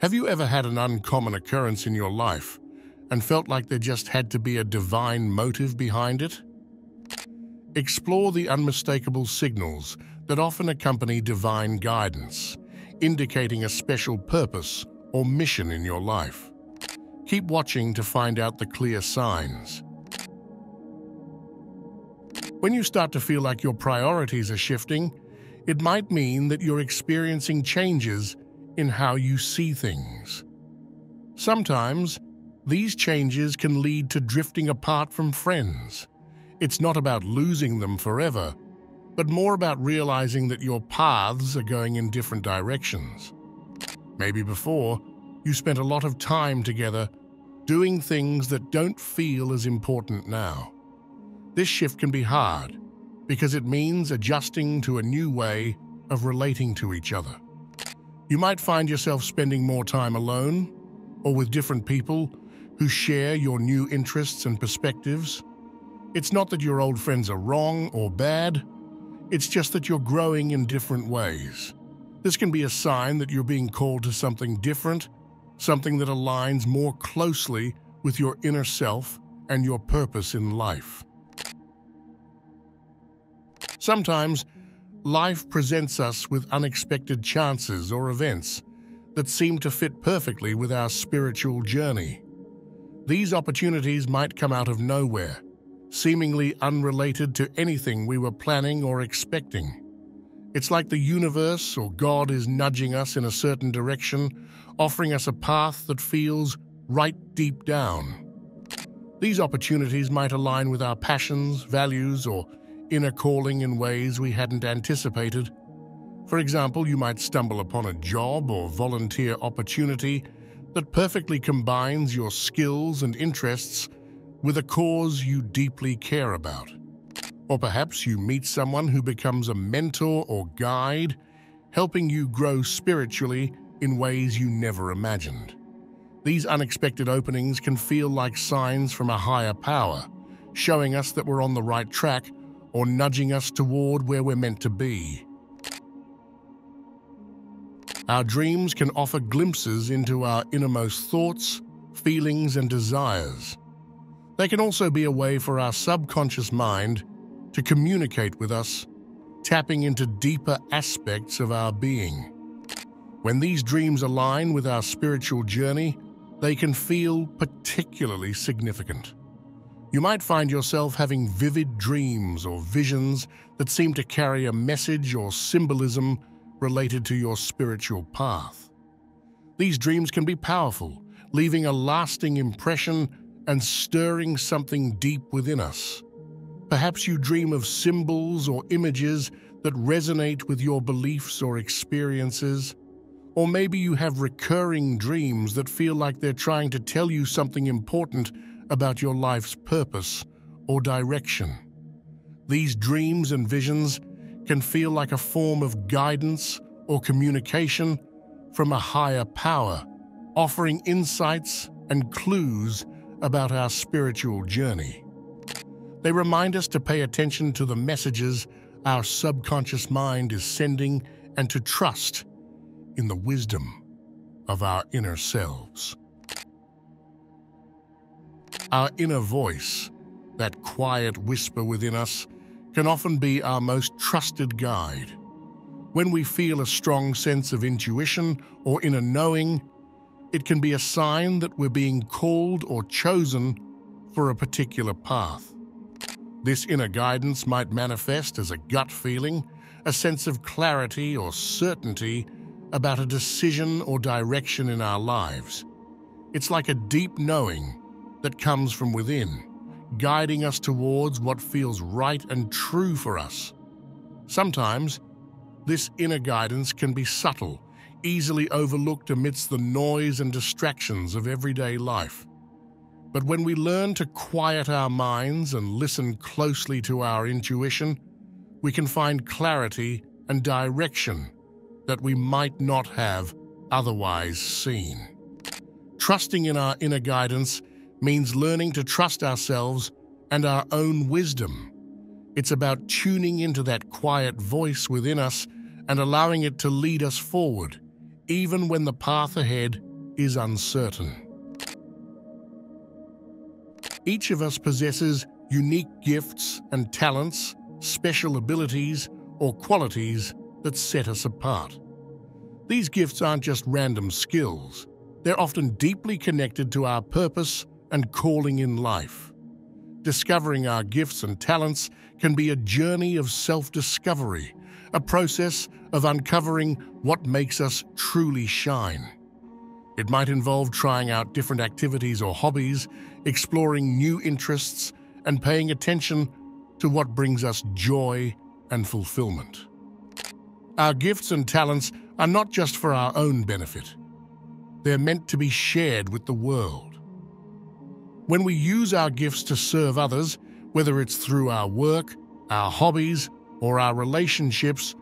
Have you ever had an uncommon occurrence in your life and felt like there just had to be a divine motive behind it? Explore the unmistakable signals that often accompany divine guidance, indicating a special purpose or mission in your life. Keep watching to find out the clear signs. When you start to feel like your priorities are shifting, it might mean that you're experiencing changes in how you see things. Sometimes, these changes can lead to drifting apart from friends. It's not about losing them forever, but more about realizing that your paths are going in different directions. Maybe before, you spent a lot of time together doing things that don't feel as important now. This shift can be hard because it means adjusting to a new way of relating to each other. You might find yourself spending more time alone or with different people who share your new interests and perspectives. It's not that your old friends are wrong or bad, it's just that you're growing in different ways. This can be a sign that you're being called to something different, something that aligns more closely with your inner self and your purpose in life. Sometimes, life presents us with unexpected chances or events that seem to fit perfectly with our spiritual journey. These opportunities might come out of nowhere, seemingly unrelated to anything we were planning or expecting. It's like the universe or God is nudging us in a certain direction, offering us a path that feels right deep down. These opportunities might align with our passions, values, or inner calling in ways we hadn't anticipated. For example, you might stumble upon a job or volunteer opportunity that perfectly combines your skills and interests with a cause you deeply care about. Or perhaps you meet someone who becomes a mentor or guide, helping you grow spiritually in ways you never imagined. These unexpected openings can feel like signs from a higher power, showing us that we're on the right track or nudging us toward where we're meant to be. Our dreams can offer glimpses into our innermost thoughts, feelings, and desires. They can also be a way for our subconscious mind to communicate with us, tapping into deeper aspects of our being. When these dreams align with our spiritual journey, they can feel particularly significant. You might find yourself having vivid dreams or visions that seem to carry a message or symbolism related to your spiritual path. These dreams can be powerful, leaving a lasting impression and stirring something deep within us. Perhaps you dream of symbols or images that resonate with your beliefs or experiences. Or maybe you have recurring dreams that feel like they're trying to tell you something important about your life's purpose or direction. These dreams and visions can feel like a form of guidance or communication from a higher power, offering insights and clues about our spiritual journey. They remind us to pay attention to the messages our subconscious mind is sending and to trust in the wisdom of our inner selves. Our inner voice, that quiet whisper within us, can often be our most trusted guide. When we feel a strong sense of intuition or inner knowing, it can be a sign that we're being called or chosen for a particular path. This inner guidance might manifest as a gut feeling, a sense of clarity or certainty about a decision or direction in our lives. It's like a deep knowing that comes from within, guiding us towards what feels right and true for us. Sometimes, this inner guidance can be subtle, easily overlooked amidst the noise and distractions of everyday life. But when we learn to quiet our minds and listen closely to our intuition, we can find clarity and direction that we might not have otherwise seen. Trusting in our inner guidance means learning to trust ourselves and our own wisdom. It's about tuning into that quiet voice within us and allowing it to lead us forward, even when the path ahead is uncertain. Each of us possesses unique gifts and talents, special abilities, or qualities that set us apart. These gifts aren't just random skills, they're often deeply connected to our purpose and calling in life. Discovering our gifts and talents can be a journey of self discovery, a process of uncovering what makes us truly shine. It might involve trying out different activities or hobbies, exploring new interests, and paying attention to what brings us joy and fulfillment. Our gifts and talents are not just for our own benefit. They're meant to be shared with the world. When we use our gifts to serve others, whether it's through our work, our hobbies, or our relationships,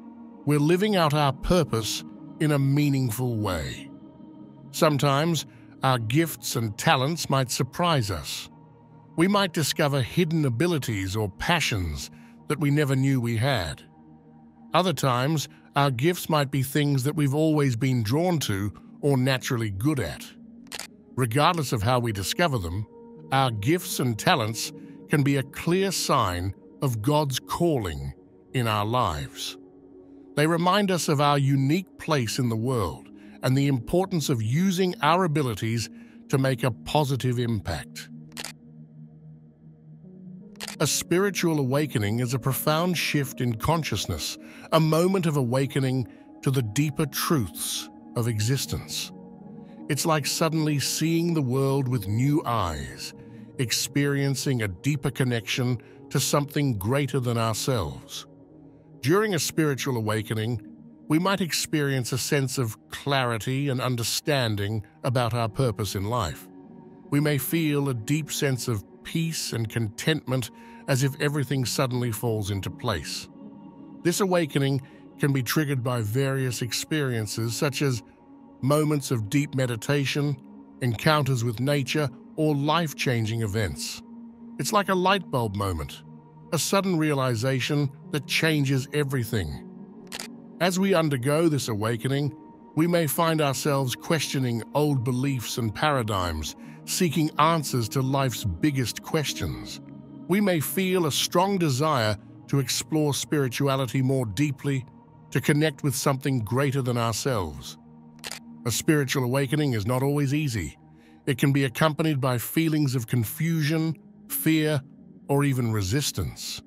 we're living out our purpose in a meaningful way. Sometimes our gifts and talents might surprise us. We might discover hidden abilities or passions that we never knew we had. Other times, our gifts might be things that we've always been drawn to or naturally good at. Regardless of how we discover them, our gifts and talents can be a clear sign of God's calling in our lives. They remind us of our unique place in the world and the importance of using our abilities to make a positive impact. A spiritual awakening is a profound shift in consciousness, a moment of awakening to the deeper truths of existence. It's like suddenly seeing the world with new eyes, experiencing a deeper connection to something greater than ourselves. During a spiritual awakening, we might experience a sense of clarity and understanding about our purpose in life. We may feel a deep sense of peace and contentment as if everything suddenly falls into place. This awakening can be triggered by various experiences such as moments of deep meditation, encounters with nature, or life-changing events. It's like a light bulb moment, a sudden realization that changes everything. As we undergo this awakening, we may find ourselves questioning old beliefs and paradigms, seeking answers to life's biggest questions. We may feel a strong desire to explore spirituality more deeply, to connect with something greater than ourselves. A spiritual awakening is not always easy. It can be accompanied by feelings of confusion, fear, or even resistance.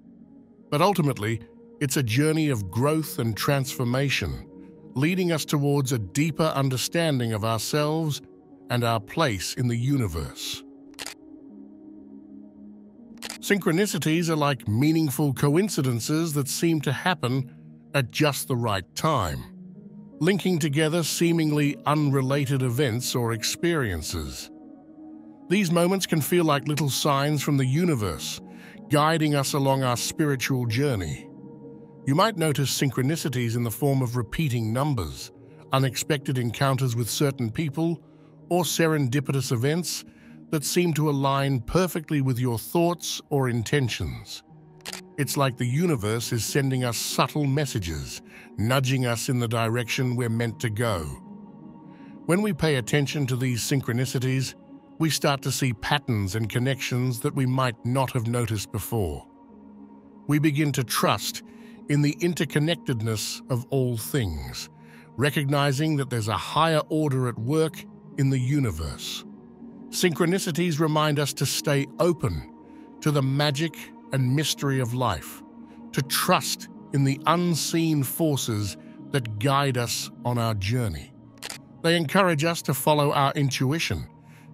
But ultimately, it's a journey of growth and transformation, leading us towards a deeper understanding of ourselves and our place in the universe. Synchronicities are like meaningful coincidences that seem to happen at just the right time, linking together seemingly unrelated events or experiences. These moments can feel like little signs from the universe, guiding us along our spiritual journey. You might notice synchronicities in the form of repeating numbers, unexpected encounters with certain people, or serendipitous events that seem to align perfectly with your thoughts or intentions. It's like the universe is sending us subtle messages, nudging us in the direction we're meant to go. When we pay attention to these synchronicities, we start to see patterns and connections that we might not have noticed before. We begin to trust in the interconnectedness of all things, recognizing that there's a higher order at work in the universe. Synchronicities remind us to stay open to the magic and mystery of life, to trust in the unseen forces that guide us on our journey. They encourage us to follow our intuition,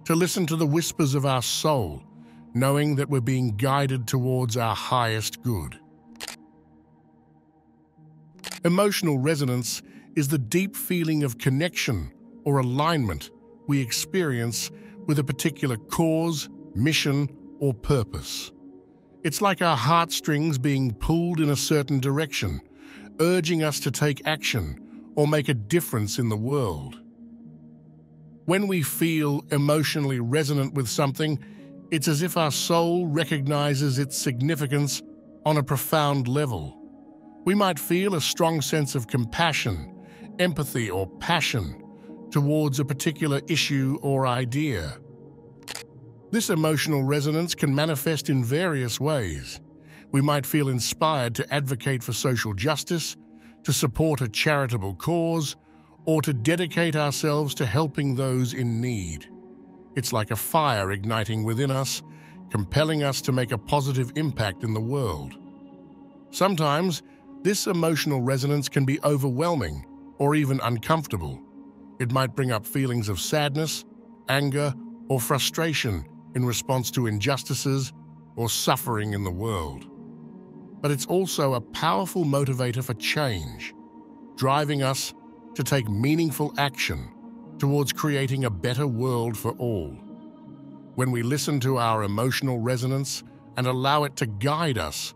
to listen to the whispers of our soul, knowing that we're being guided towards our highest good. Emotional resonance is the deep feeling of connection or alignment we experience with a particular cause, mission, or purpose. It's like our heartstrings being pulled in a certain direction, urging us to take action or make a difference in the world. When we feel emotionally resonant with something, it's as if our soul recognizes its significance on a profound level. We might feel a strong sense of compassion, empathy, or passion, towards a particular issue or idea. This emotional resonance can manifest in various ways. We might feel inspired to advocate for social justice, to support a charitable cause, or to dedicate ourselves to helping those in need. It's like a fire igniting within us, compelling us to make a positive impact in the world. Sometimes, this emotional resonance can be overwhelming or even uncomfortable. It might bring up feelings of sadness, anger, or frustration in response to injustices or suffering in the world but it's also a powerful motivator for change, driving us to take meaningful action towards creating a better world for all. When we listen to our emotional resonance and allow it to guide us,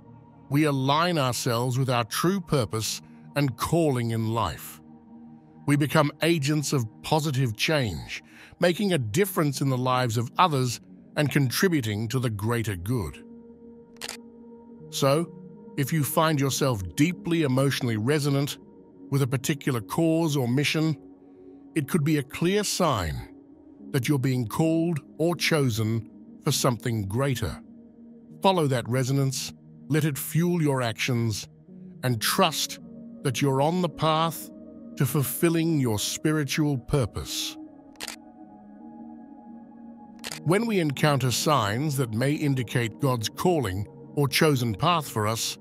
we align ourselves with our true purpose and calling in life. We become agents of positive change, making a difference in the lives of others and contributing to the greater good. So, if you find yourself deeply emotionally resonant with a particular cause or mission, it could be a clear sign that you're being called or chosen for something greater. Follow that resonance, let it fuel your actions, and trust that you're on the path to fulfilling your spiritual purpose. When we encounter signs that may indicate God's calling or chosen path for us,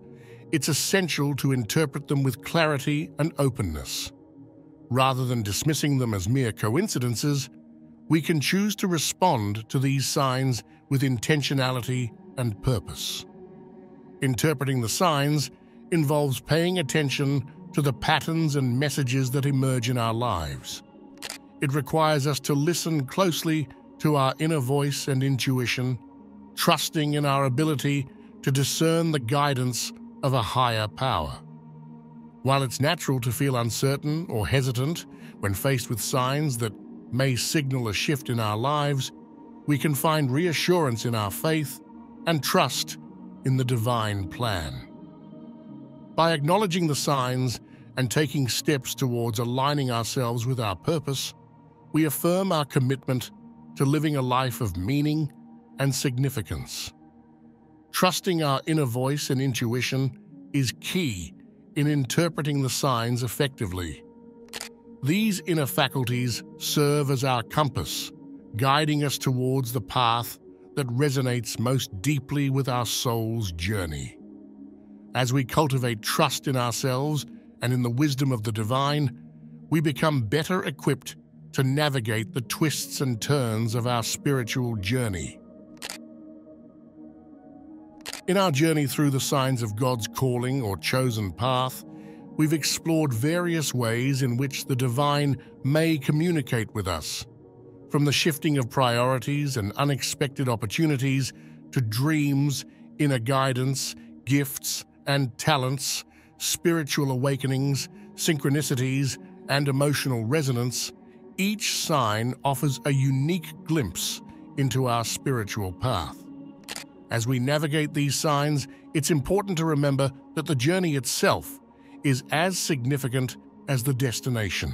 it's essential to interpret them with clarity and openness. Rather than dismissing them as mere coincidences, we can choose to respond to these signs with intentionality and purpose. Interpreting the signs involves paying attention to the patterns and messages that emerge in our lives. It requires us to listen closely to our inner voice and intuition, trusting in our ability to discern the guidance of a higher power. While it's natural to feel uncertain or hesitant when faced with signs that may signal a shift in our lives, we can find reassurance in our faith and trust in the divine plan. By acknowledging the signs and taking steps towards aligning ourselves with our purpose, we affirm our commitment to living a life of meaning and significance. Trusting our inner voice and intuition is key in interpreting the signs effectively. These inner faculties serve as our compass, guiding us towards the path that resonates most deeply with our soul's journey. As we cultivate trust in ourselves and in the wisdom of the divine, we become better equipped to navigate the twists and turns of our spiritual journey. In our journey through the signs of God's calling or chosen path, we've explored various ways in which the divine may communicate with us. From the shifting of priorities and unexpected opportunities to dreams, inner guidance, gifts and talents, spiritual awakenings, synchronicities, and emotional resonance, each sign offers a unique glimpse into our spiritual path. As we navigate these signs, it's important to remember that the journey itself is as significant as the destination.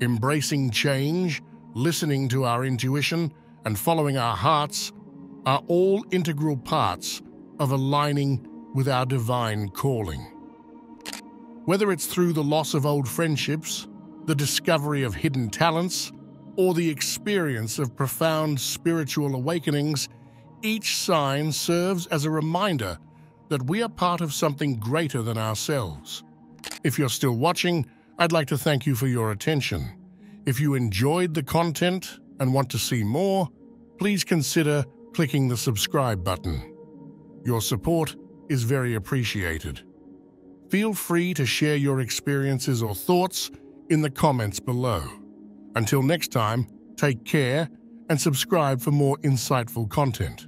Embracing change, listening to our intuition, and following our hearts are all integral parts of aligning with our divine calling. Whether it's through the loss of old friendships, the discovery of hidden talents, or the experience of profound spiritual awakenings, each sign serves as a reminder that we are part of something greater than ourselves. If you're still watching, I'd like to thank you for your attention. If you enjoyed the content and want to see more, please consider clicking the subscribe button. Your support is very appreciated. Feel free to share your experiences or thoughts in the comments below. Until next time, take care and subscribe for more insightful content.